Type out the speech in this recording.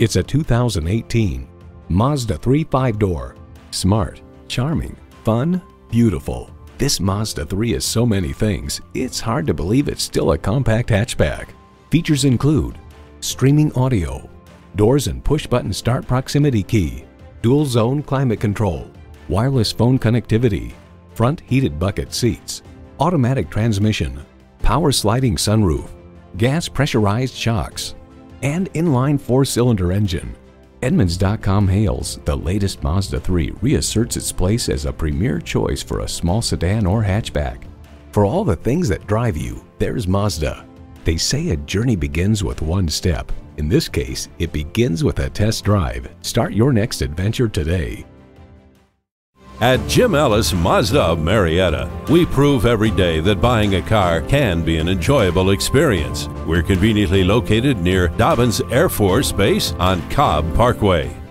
It's a 2018 Mazda 3 5-door. Smart, charming, fun, beautiful. This Mazda 3 is so many things, it's hard to believe it's still a compact hatchback. Features include streaming audio, doors and push-button start proximity key, dual zone climate control, wireless phone connectivity, front heated bucket seats, automatic transmission, power sliding sunroof, gas pressurized shocks, and inline four-cylinder engine. Edmunds.com hails the latest Mazda 3 reasserts its place as a premier choice for a small sedan or hatchback. For all the things that drive you, there's Mazda. They say a journey begins with one step. In this case, it begins with a test drive. Start your next adventure today. At Jim Ellis Mazda of Marietta, we prove every day that buying a car can be an enjoyable experience. We're conveniently located near Dobbins Air Force Base on Cobb Parkway.